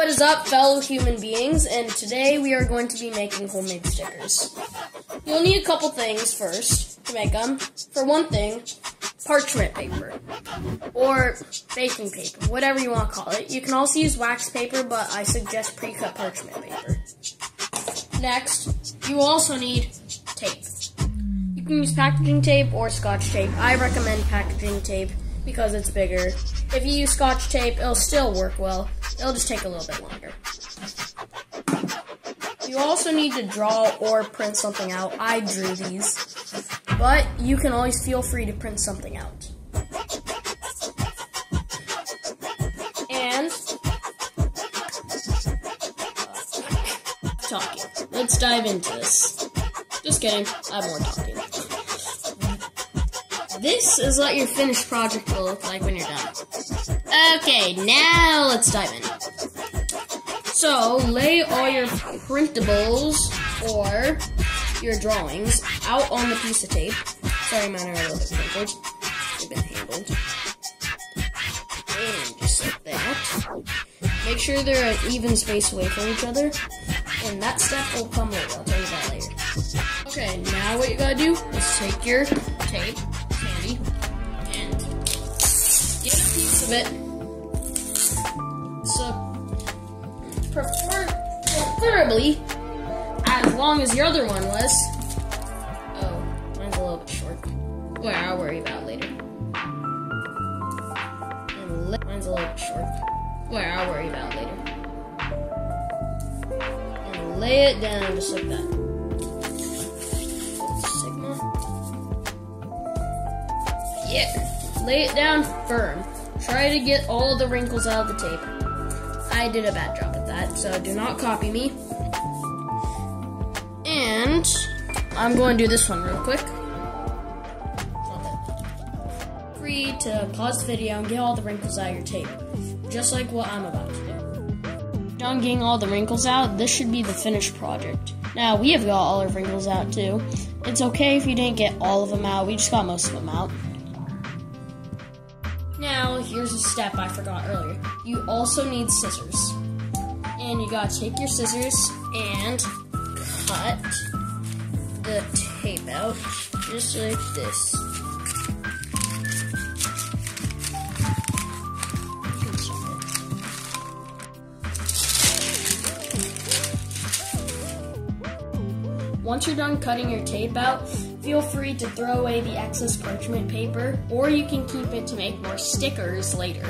What is up, fellow human beings? And today we are going to be making homemade stickers. You'll need a couple things first to make them. For one thing, parchment paper or baking paper, whatever you want to call it. You can also use wax paper, but I suggest pre-cut parchment paper. Next, you also need tape. You can use packaging tape or scotch tape. I recommend packaging tape because it's bigger. If you use scotch tape, it'll still work well. It'll just take a little bit longer. You also need to draw or print something out. I drew these, but you can always feel free to print something out. And talking. Let's dive into this. Just kidding. I have more talking. This is what your finished project will look like when you're done. Okay, now let's dive in. So, lay all your printables or your drawings out on the piece of tape. Sorry, mine are a little bit crinkled. They've been handled. And just like that. Make sure they're an even space away from each other. And that step will come later. I'll tell you that later. Okay, now what you gotta do is take your tape, a piece of it. So, prefer, preferably, as long as your other one was. Oh, mine's a little bit short. Well, I'll worry about later. And mine's a little bit short. Well, I'll worry about later. And lay it down just like that. Sigma. Yeah, lay it down firm. Try to get all the wrinkles out of the tape. I did a bad job at that, so do not copy me. And I'm going to do this one real quick. Free to pause the video and get all the wrinkles out of your tape, just like what I'm about to do. Done getting all the wrinkles out, this should be the finished project. Now, we have got all our wrinkles out too. It's okay if you didn't get all of them out, we just got most of them out. Here's a step I forgot earlier. You also need scissors. And you gotta take your scissors and cut the tape out just like this. Once you're done cutting your tape out, feel free to throw away the excess parchment paper, or you can keep it to make more stickers later.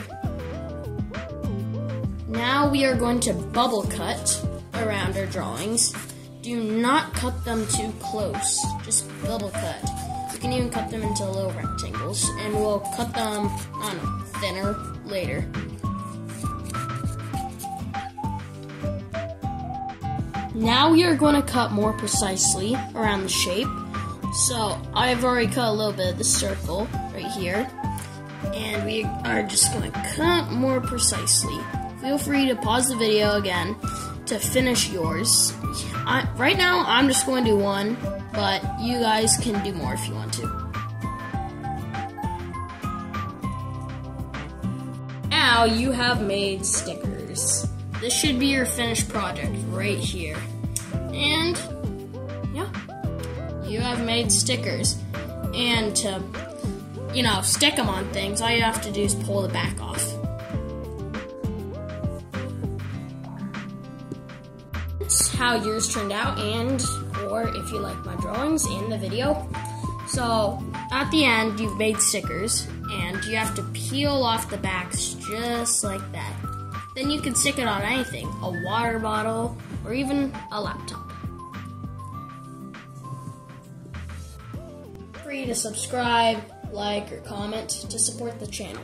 Now we are going to bubble cut around our drawings. Do not cut them too close, just bubble cut. You can even cut them into little rectangles, and we'll cut them, know, thinner later. Now we are going to cut more precisely around the shape. So I've already cut a little bit of the circle right here. And we are just going to cut more precisely. Feel free to pause the video again to finish yours. I, right now, I'm just going to do one, but you guys can do more if you want to. Now you have made stickers. This should be your finished project right here. And you have made stickers. And to, you know, stick them on things, all you have to do is pull the back off. That's how yours turned out, and or if you like my drawings in the video. So at the end, you've made stickers, and you have to peel off the backs just like that. Then you can stick it on anything a water bottle or even a laptop. Free to subscribe, like, or comment to support the channel.